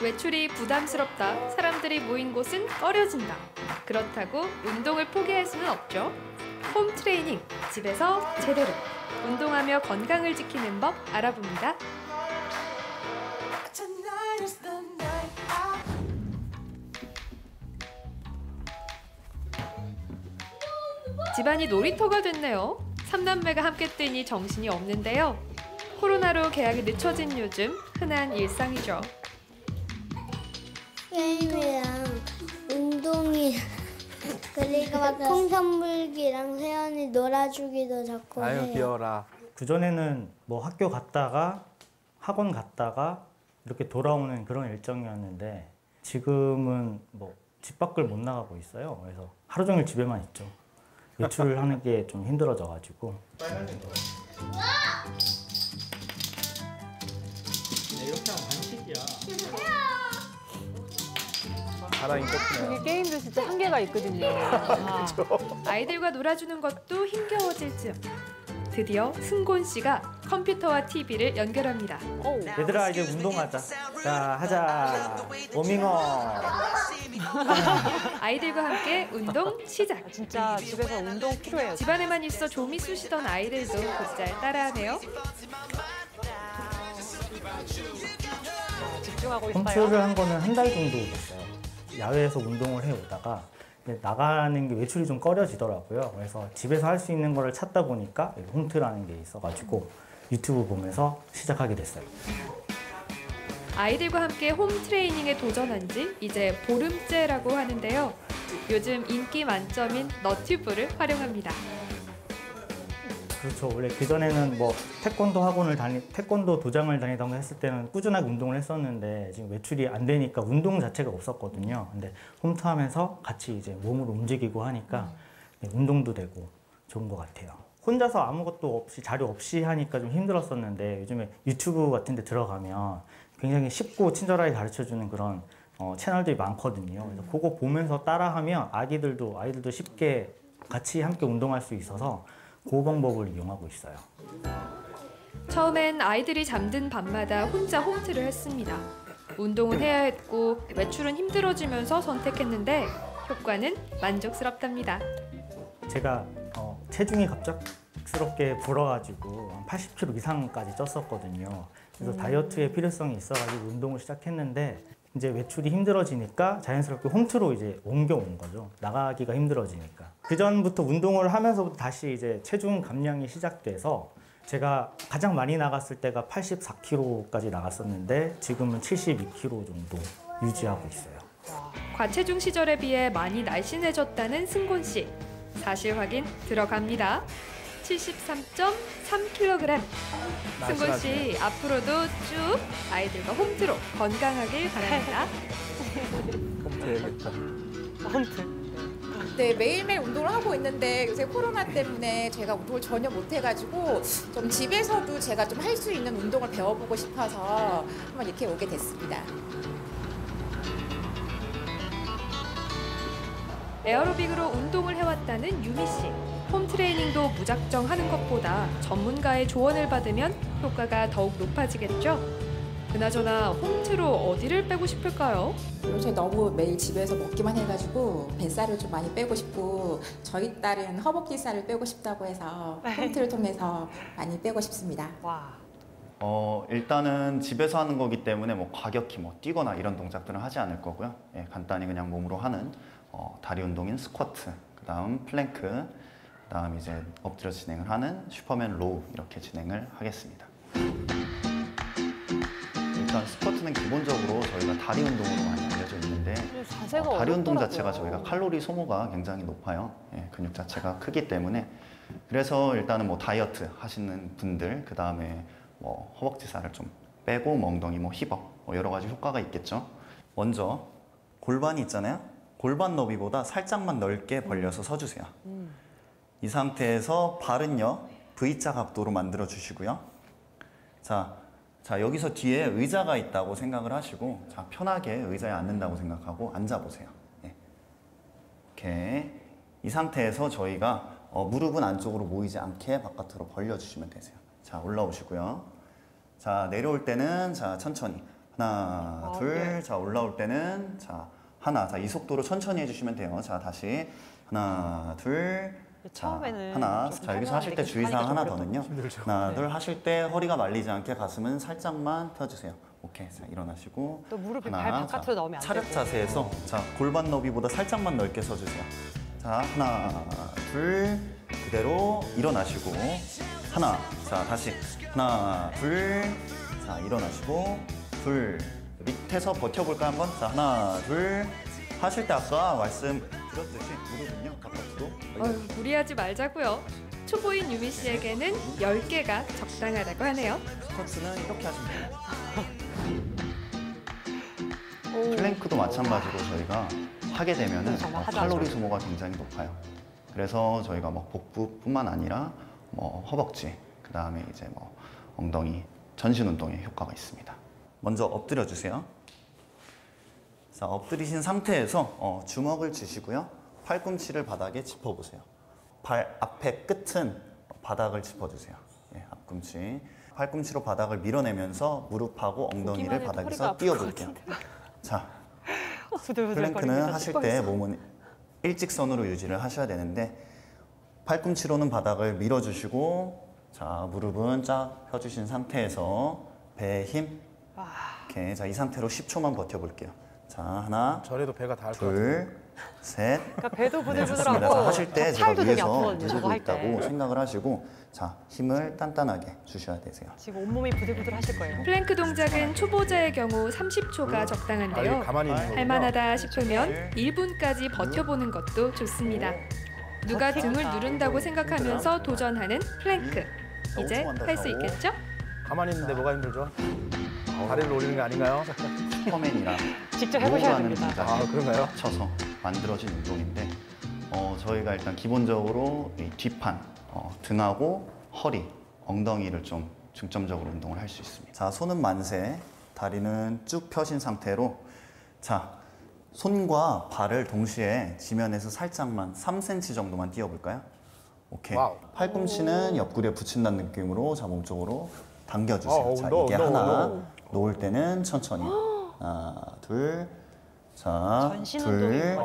외출이 부담스럽다. 사람들이 모인 곳은 꺼려진다. 그렇다고 운동을 포기할 수는 없죠. 홈 트레이닝, 집에서 제대로. 운동하며 건강을 지키는 법 알아봅니다. 집안이 놀이터가 됐네요. 삼남매가 함께 뛰니 정신이 없는데요. 코로나로 계약이 늦춰진 요즘 흔한 일상이죠. 게임이랑 운동이 그리고 막 콩선물기랑 세연이 놀아주기도 좋고 아유 해요. 귀여워라. 그전에는 뭐 학교 갔다가 학원 갔다가 이렇게 돌아오는 그런 일정이었는데 지금은 뭐 집 밖을 못 나가고 있어요. 그래서 하루 종일 집에만 있죠. 외출을 하는 게 좀 힘들어져 가지고 이렇게 하면 간식이야. 사랑이 꺾이네요. 이게 게임도 진짜 한계가 있거든요. 아, 아이들과 놀아주는 것도 힘겨워질 즈음 드디어 승곤 씨가 컴퓨터와 TV를 연결합니다. 얘들아 이제 운동하자. 자 하자. 워밍업. 아이들과 함께 운동 시작. 진짜 집에서 운동 필요해요. 집안에만 있어 좀이 쑤시던 아이들도 곧잘 따라하네요. 집중하고 있어요. 홈트를 한 거는 한 달 정도 됐어요. 야외에서 운동을 해 오다가 이제 나가는 게 외출이 좀 꺼려지더라고요. 그래서 집에서 할 수 있는 거를 찾다 보니까 홈트라는 게 있어가지고 유튜브 보면서 시작하게 됐어요. 아이들과 함께 홈 트레이닝에 도전한 지 이제 보름째라고 하는데요. 요즘 인기 만점인 너튜브를 활용합니다. 그렇죠. 원래 그 전에는 뭐 태권도 학원을 다니, 태권도 도장을 다니던가 했을 때는 꾸준하게 운동을 했었는데 지금 외출이 안 되니까 운동 자체가 없었거든요. 근데 홈트하면서 같이 이제 몸을 움직이고 하니까 네, 운동도 되고 좋은 것 같아요. 혼자서 아무것도 없이 자료 없이 하니까 좀 힘들었었는데 요즘에 유튜브 같은 데 들어가면 굉장히 쉽고 친절하게 가르쳐 주는 그런 어, 채널들이 많거든요. 그래서 그거 보면서 따라하면 아기들도 아이들도 쉽게 같이 함께 운동할 수 있어서 그 방법을 이용하고 있어요. 처음엔 아이들이 잠든 밤마다 혼자 홈트를 했습니다. 운동은 해야 했고 외출은 힘들어지면서 선택했는데 효과는 만족스럽답니다. 제가 어, 체중이 갑작스럽게 불어가지고 한 80kg 이상까지 쪘었거든요. 그래서 다이어트의 필요성이 있어가지고 운동을 시작했는데 이제 외출이 힘들어지니까 자연스럽게 홈트로 이제 옮겨온 거죠. 나가기가 힘들어지니까. 그 전부터 운동을 하면서부터 다시 이제 체중 감량이 시작돼서 제가 가장 많이 나갔을 때가 84kg까지 나갔었는데 지금은 72kg 정도 유지하고 있어요. 과체중 시절에 비해 많이 날씬해졌다는 승곤 씨. 사실 확인 들어갑니다. 73.3kg. 승곤 씨 앞으로도 쭉 아이들과 홈트로 건강하길 바랍니다. 홈트 해야겠다. 홈트. 네, 매일매일 운동을 하고 있는데 요새 코로나 때문에 제가 운동을 전혀 못 해가지고 좀 집에서도 제가 좀 할 수 있는 운동을 배워보고 싶어서 한번 이렇게 오게 됐습니다. 에어로빅으로 운동을 해왔다는 유미 씨. 홈 트레이닝도 무작정 하는 것보다 전문가의 조언을 받으면 효과가 더욱 높아지겠죠? 그나저나 홈트로 어디를 빼고 싶을까요? 요새 너무 매일 집에서 먹기만 해가지고 뱃살을 좀 많이 빼고 싶고 저희 딸은 허벅지 살을 빼고 싶다고 해서 홈트를 통해서 많이 빼고 싶습니다. 와. 어, 일단은 집에서 하는 거기 때문에 뭐 과격히 뭐 뛰거나 이런 동작들은 하지 않을 거고요. 예, 간단히 그냥 몸으로 하는 어, 다리 운동인 스쿼트, 그 다음 플랭크, 그 다음 이제 엎드려 진행을 하는 superman row 이렇게 진행을 하겠습니다. 일단 스쿼트는 기본적으로 저희가 다리 운동으로 많이 알려져 있는데 어, 다리 운동 어렵더라고요. 자체가 저희가 칼로리 소모가 굉장히 높아요. 예, 근육 자체가 크기 때문에 그래서 일단은 뭐 다이어트 하시는 분들 그 다음에 뭐 허벅지 살을 좀 빼고 뭐 엉덩이 뭐 힙업 뭐 여러 가지 효과가 있겠죠. 먼저 골반이 있잖아요. 골반 너비보다 살짝만 넓게 벌려서 서주세요. 이 상태에서 발은요 V자 각도로 만들어 주시고요. 자, 자 여기서 뒤에 의자가 있다고 생각을 하시고 자 편하게 의자에 앉는다고 생각하고 앉아 보세요. 예. 이렇게 이 상태에서 저희가 어, 무릎은 안쪽으로 모이지 않게 바깥으로 벌려 주시면 되세요. 자 올라오시고요. 자 내려올 때는 자 천천히 하나, 아, 둘. 네. 자, 올라올 때는 자, 하나. 자, 이 속도로 천천히 해주시면 돼요. 자, 다시 하나, 둘. 자, 처음에는 하나. 자, 여기서 하실 게때좀 주의사항 하나 좀 더는요. 힘들죠. 하나, 둘 하실 때 허리가 말리지 않게 가슴은 살짝만 펴주세요. 오케이. 자, 일어나시고. 또 무릎이 하나, 발 바깥으로 자, 나오면 안 차렷 되고. 자세에서 자 골반 너비보다 살짝만 넓게 서주세요. 자 하나 둘 그대로 일어나시고 하나 자 다시 하나 둘 자 일어나시고 둘 밑에서 버텨볼까 한번 자 하나 둘 하실 때 아까 말씀 드렸듯이 무릎은요 바깥으로 어휴, 무리하지 말자고요. 초보인 유미 씨에게는 10개가 적당하다고 하네요. 스쿼트는 이렇게 하시면 돼요. 플랭크도 마찬가지로 저희가 하게 되면은 어, 칼로리. 소모가 굉장히 높아요. 그래서 저희가 뭐 복부뿐만 아니라 뭐 허벅지, 그 다음에 이제 뭐 엉덩이 전신 운동에 효과가 있습니다. 먼저 엎드려 주세요. 자, 엎드리신 상태에서 어, 주먹을 쥐시고요. 팔꿈치를 바닥에 짚어보세요. 발 앞에 끝은 바닥을 짚어주세요. 예, 앞꿈치. 팔꿈치로 바닥을 밀어내면서 무릎하고 엉덩이를 바닥에서 띄워볼게요. 자, 부들부들 플랭크는. 하실 때 몸은 일직선으로 유지를 하셔야 되는데 팔꿈치로는 바닥을 밀어주시고 자 무릎은 쫙 펴주신 상태에서 배에 힘 이렇게 자이 상태로 10초만 버텨볼게요. 자 하나 저래도 배가 닿을 것 같아요. 둘 셋. 그러니까 배도 네. 부들부들하고 자, 하실 때 제가 팔도 되게 위에서 아프거든요. 저거 누르고 할 때. 있다고 생각을 하시고 자 힘을 단단하게 주셔야 되세요. 지금 온몸이 부들부들 하실 거예요. 플랭크 동작은 초보자의 경우 30초가 아, 이거 적당한데요. 가만히 있는 거구나. 할만하다 싶으면 1분까지 버텨보는 것도 좋습니다. 누가 등을 누른다고 생각하면서 도전하는 플랭크. 이제 할 수 있겠죠? 가만히 있는데 뭐가 힘들죠? 다리를 올리는 게 아닌가요? 슈퍼맨이랑 직접 해보셔야 됩니다. 아, 그런가요? 합쳐서 만들어진 운동인데 어, 저희가 일단 기본적으로 이 뒷판, 어, 등하고 허리, 엉덩이를 좀 중점적으로 운동을 할 수 있습니다. 자, 손은 만세, 다리는 쭉 펴신 상태로 자, 손과 발을 동시에 지면에서 살짝만 3cm 정도만 띄워볼까요? 오케이. 와우. 팔꿈치는 옆구리에 붙인다는 느낌으로 자 몸쪽으로 당겨주세요. 어, 자, 넣어, 이게 넣어, 하나, 넣어. 놓을 때는 천천히. 하나, 둘, 자, 둘. 저게.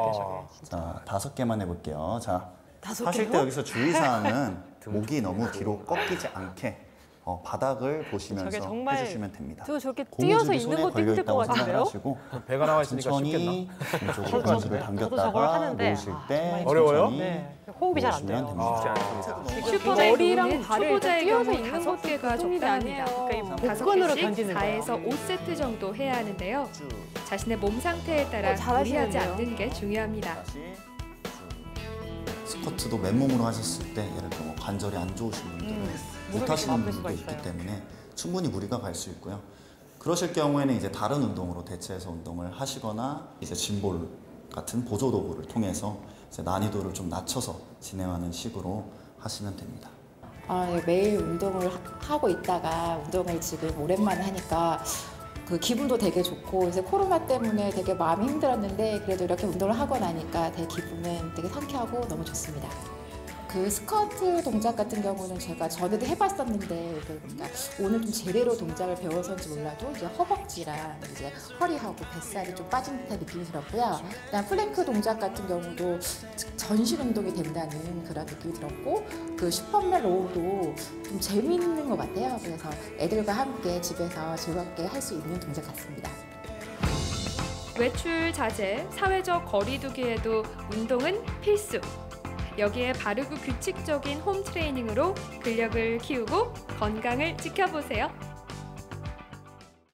자, 다섯 개만 해볼게요. 자, 다섯 하실 개요? 때 여기서 주의사항은 목이 너무 뒤로 꺾이지 않게 어, 바닥을 보시면서 정말 해주시면 됩니다. 저 저렇게 뛰어서 있는 것도 힘들 것 같은데요? 하시고 배가 나와 있으니까 천천히 쉽겠나? 이쪽 저도 고무줄을 당겼다가 놓으실 아, 때 어려워요? 천천히 네. 호흡이 잘 안 돼요. 됩니다. 슈퍼맨 머리랑 로우는 발을 경우 있는 다섯 것도 개가 보통 일이 적당합니다. 아니에요. 그러니까 이 다섯 복근으로 던지는 거예요. 4에서 5세트 정도 해야 하는데요. 쭉 자신의 몸 상태에 따라 어, 잘하시는데요. 무리하지 않는 게 중요합니다. 스쿼트도 맨몸으로 하셨을 때 예를 들어 뭐 관절이 안 좋으신 분들은 음, 무릎이 못좀 하시는 분도 있기. 때문에 충분히 무리가 갈 수 있고요. 그러실 경우에는 이제 다른 운동으로 대체해서 운동을 하시거나 이제 짐볼 같은 보조 도구를 통해서 이제 난이도를 좀 낮춰서 진행하는 식으로 하시면 됩니다. 아, 예, 매일 운동을 하- 하고 있다가 운동을 지금 오랜만에 하니까 그 기분도 되게 좋고 이제 코로나 때문에 되게 마음이 힘들었는데 그래도 이렇게 운동을 하고 나니까 되게 기분은 되게 상쾌하고 너무 좋습니다. 그 스쿼트 동작 같은 경우는 제가 전에도 해봤었는데 그러니까 오늘 좀 제대로 동작을 배워서인지 몰라도 이제 허벅지랑 이제 허리하고 뱃살이 좀 빠진 듯한 느낌이 들었고요. 그다음 플랭크 동작 같은 경우도 전신 운동이 된다는 그런 느낌이 들었고 그 superman row도 좀 재미있는 것 같아요. 그래서 애들과 함께 집에서 즐겁게 할 수 있는 동작 같습니다. 외출 자제, 사회적 거리두기에도 운동은 필수. 여기에 바르고 규칙적인 홈 트레이닝으로 근력을 키우고 건강을 지켜보세요.